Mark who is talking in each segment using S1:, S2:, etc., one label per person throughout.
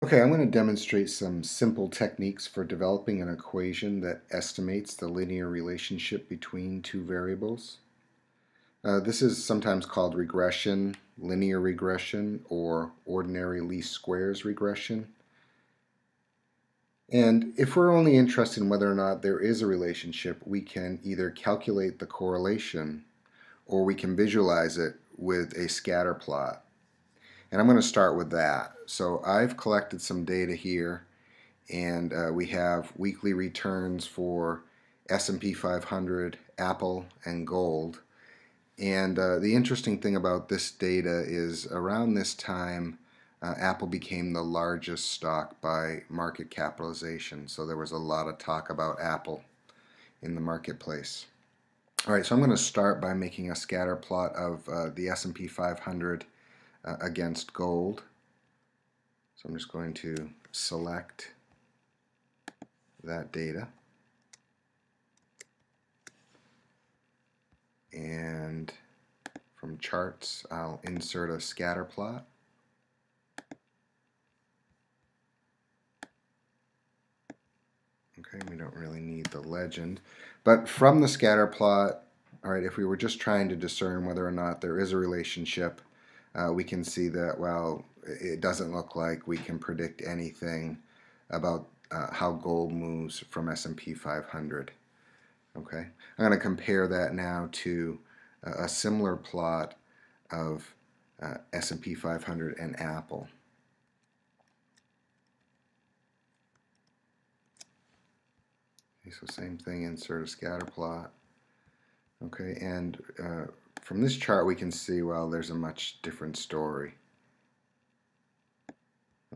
S1: Okay, I'm going to demonstrate some simple techniques for developing an equation that estimates the linear relationship between two variables. Uh, this is sometimes called regression, linear regression, or ordinary least squares regression. And if we're only interested in whether or not there is a relationship, we can either calculate the correlation or we can visualize it with a scatter plot. And I'm going to start with that. So I've collected some data here and uh, we have weekly returns for S&P 500, Apple, and gold. And uh, the interesting thing about this data is around this time uh, Apple became the largest stock by market capitalization. So there was a lot of talk about Apple in the marketplace. All right, so I'm going to start by making a scatter plot of uh, the S&P 500 uh, against gold. So I'm just going to select that data. And from charts, I'll insert a scatter plot. Okay, we don't really need the legend. But from the scatter plot, all right, if we were just trying to discern whether or not there is a relationship uh, we can see that, well, it doesn't look like we can predict anything about uh, how gold moves from S&P 500. Okay, I'm going to compare that now to a similar plot of uh, S&P 500 and Apple. Okay, so same thing, insert a scatter plot. Okay, and uh, from this chart we can see, well, there's a much different story.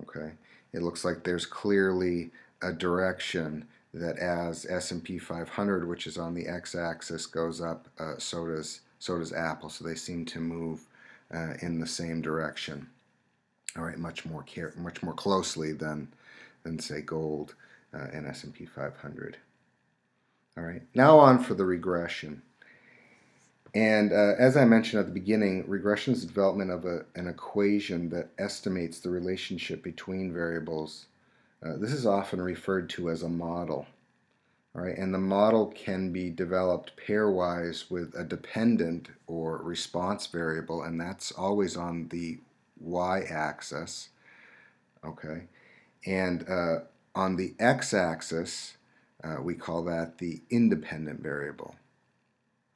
S1: Okay, it looks like there's clearly a direction that as S&P 500, which is on the x-axis, goes up, uh, so does so does Apple. So they seem to move uh, in the same direction. All right, much more care, much more closely than than say gold uh, and S&P 500. All right, now on for the regression. And uh, as I mentioned at the beginning, regression is the development of a, an equation that estimates the relationship between variables. Uh, this is often referred to as a model. All right, and the model can be developed pairwise with a dependent or response variable, and that's always on the y-axis. Okay, and uh, on the x-axis, uh, we call that the independent variable.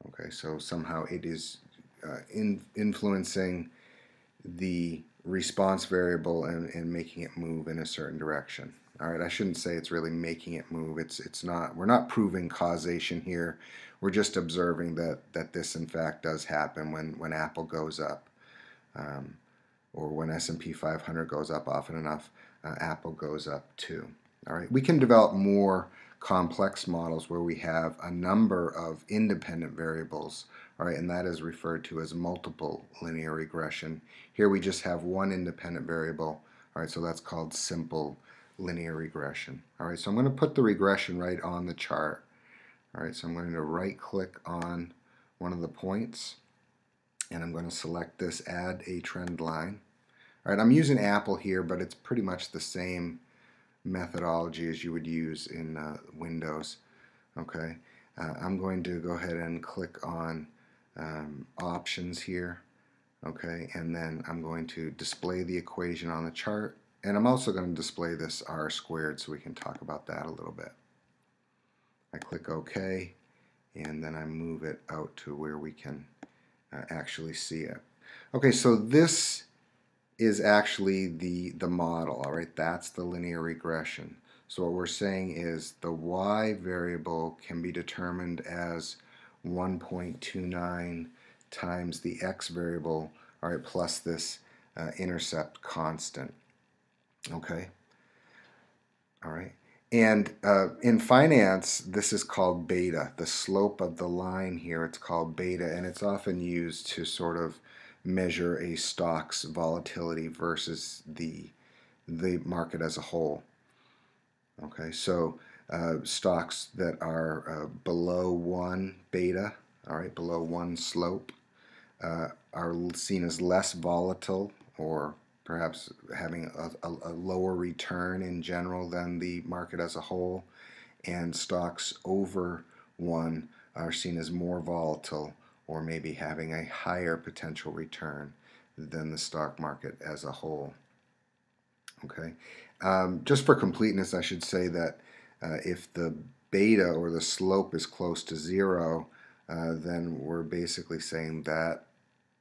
S1: Okay, so somehow it is uh, in, influencing the response variable and, and making it move in a certain direction. All right, I shouldn't say it's really making it move. It's it's not. We're not proving causation here. We're just observing that that this in fact does happen when when Apple goes up, um, or when S&P 500 goes up often enough, uh, Apple goes up too. All right, we can develop more complex models where we have a number of independent variables, all right, and that is referred to as multiple linear regression. Here we just have one independent variable, all right, so that's called simple linear regression. All right, so I'm going to put the regression right on the chart. All right, so I'm going to right click on one of the points and I'm going to select this add a trend line. All right, I'm using Apple here, but it's pretty much the same methodology as you would use in uh, Windows. Okay, uh, I'm going to go ahead and click on um, options here. Okay, and then I'm going to display the equation on the chart. And I'm also going to display this r squared so we can talk about that a little bit. I click OK, and then I move it out to where we can uh, actually see it. Okay, so this is actually the, the model, all right? That's the linear regression. So what we're saying is the y variable can be determined as 1.29 times the x variable, all right, plus this uh, intercept constant, okay? All right. And uh, in finance, this is called beta. The slope of the line here, it's called beta, and it's often used to sort of measure a stock's volatility versus the the market as a whole. Okay, so uh, stocks that are uh, below one beta, all right, below one slope, uh, are seen as less volatile or perhaps having a, a, a, lower return in general than the market as a whole, and stocks over one are seen as more volatile or maybe having a higher potential return than the stock market as a whole. Okay, um, just for completeness, I should say that uh, if the beta or the slope is close to zero, uh, then we're basically saying that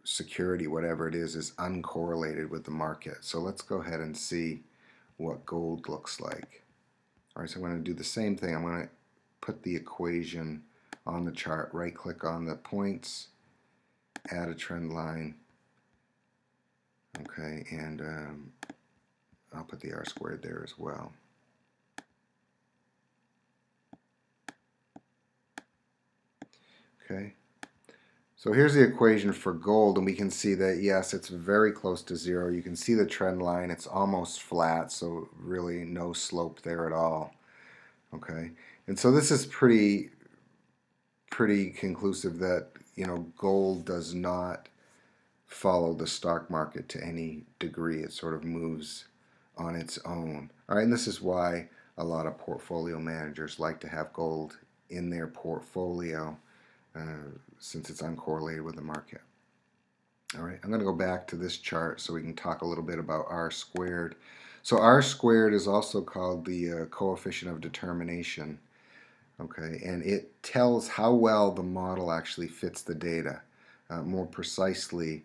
S1: security, whatever it is, is uncorrelated with the market. So let's go ahead and see what gold looks like. All right, so I'm going to do the same thing. I'm going to put the equation on the chart, right click on the points, add a trend line, okay, and um, I'll put the R squared there as well. Okay. So here's the equation for gold, and we can see that, yes, it's very close to zero. You can see the trend line. It's almost flat, so really no slope there at all. Okay, and so this is pretty, pretty conclusive that, you know, gold does not follow the stock market to any degree. It sort of moves on its own. All right, and this is why a lot of portfolio managers like to have gold in their portfolio uh, since it's uncorrelated with the market. All right, I'm going to go back to this chart so we can talk a little bit about R squared. So R squared is also called the uh, coefficient of determination. Okay, and it tells how well the model actually fits the data. Uh, more precisely,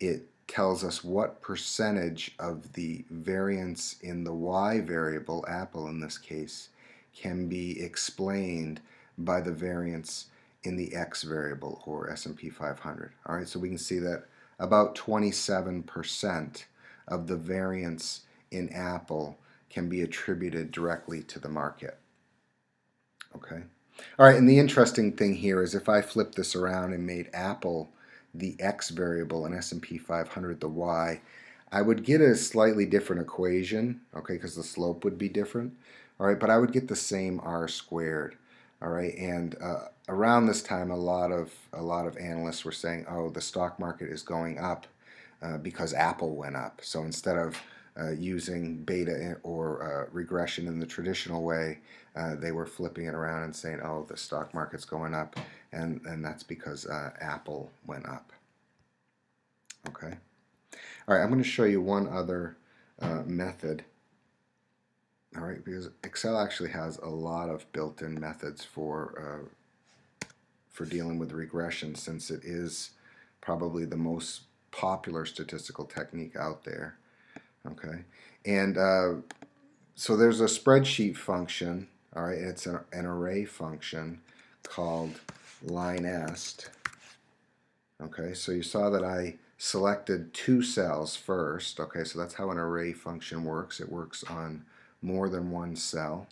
S1: it tells us what percentage of the variance in the y variable, apple in this case, can be explained by the variance in the X variable or S&P 500. All right, so we can see that about 27% of the variance in Apple can be attributed directly to the market. Okay. All right, and the interesting thing here is if I flip this around and made Apple the X variable and S&P 500 the Y, I would get a slightly different equation, okay, because the slope would be different. All right, but I would get the same R squared. All right, and uh, around this time, a lot of a lot of analysts were saying, "Oh, the stock market is going up uh, because Apple went up." So instead of uh, using beta or uh, regression in the traditional way, uh, they were flipping it around and saying, "Oh, the stock market's going up," and and that's because uh, Apple went up. Okay. All right, I'm going to show you one other method all right, because Excel actually has a lot of built-in methods for uh, for dealing with regression since it is probably the most popular statistical technique out there. Okay, and uh, so there's a spreadsheet function. All right, it's an, an array function called linest. Okay, so you saw that I selected two cells first. Okay, so that's how an array function works. It works on more than one cell.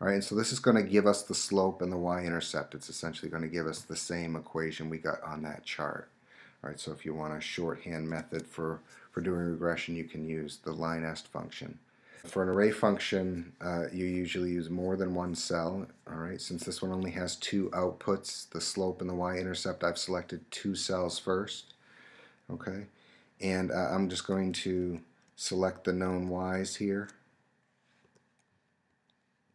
S1: All right, and so this is going to give us the slope and the y-intercept. It's essentially going to give us the same equation we got on that chart. Right, so if you want a shorthand method for, for doing regression, you can use the linest function. For an array function, uh, you usually use more than one cell. All right, since this one only has two outputs, the slope and the y-intercept, I've selected two cells first. Okay, and uh, I'm just going to select the known y's here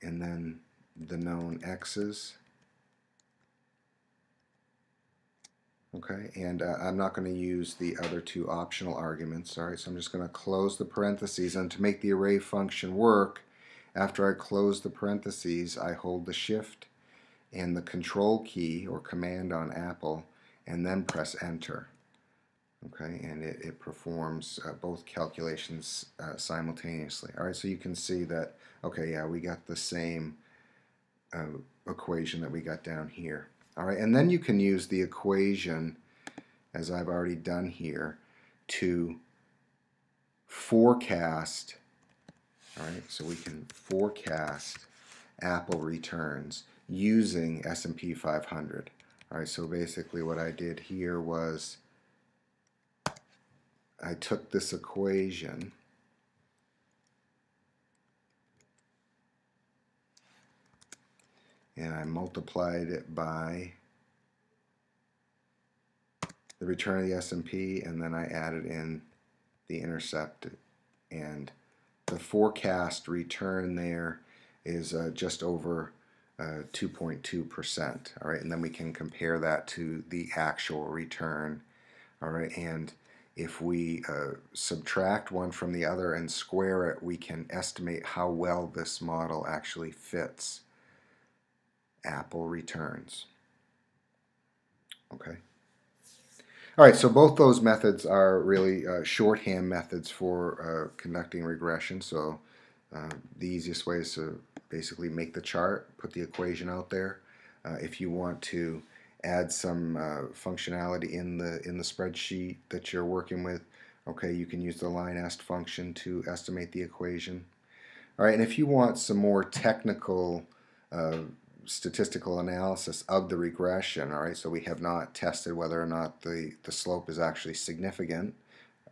S1: and then the known x's. Okay, and uh, I'm not going to use the other two optional arguments. All right, so I'm just going to close the parentheses. And to make the array function work, after I close the parentheses, I hold the shift and the control key or command on Apple and then press enter. Okay, and it, it performs uh, both calculations uh, simultaneously. All right, so you can see that Okay, yeah, we got the same uh, equation that we got down here. All right, and then you can use the equation, as I've already done here, to forecast, all right, so we can forecast Apple returns using S&P 500. All right, so basically what I did here was I took this equation and I multiplied it by the return of the S&P and then I added in the intercept and the forecast return there is uh, just over 2.2%. Uh, all right, and then we can compare that to the actual return. All right, and if we uh, subtract one from the other and square it, we can estimate how well this model actually fits Apple returns. Okay. All right, so both those methods are really uh, shorthand methods for uh, conducting regression. So uh, the easiest way is to basically make the chart, put the equation out there. Uh, if you want to add some uh, functionality in the in the spreadsheet that you're working with, okay, you can use the LINEST function to estimate the equation. All right, and if you want some more technical uh, statistical analysis of the regression, all right, so we have not tested whether or not the, the slope is actually significant,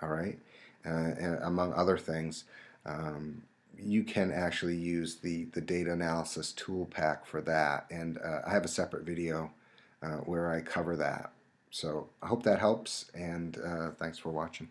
S1: all right, uh, among other things, um, you can actually use the, the data analysis ToolPak for that. And uh, I have a separate video uh, where I cover that. So I hope that helps, and uh, thanks for watching.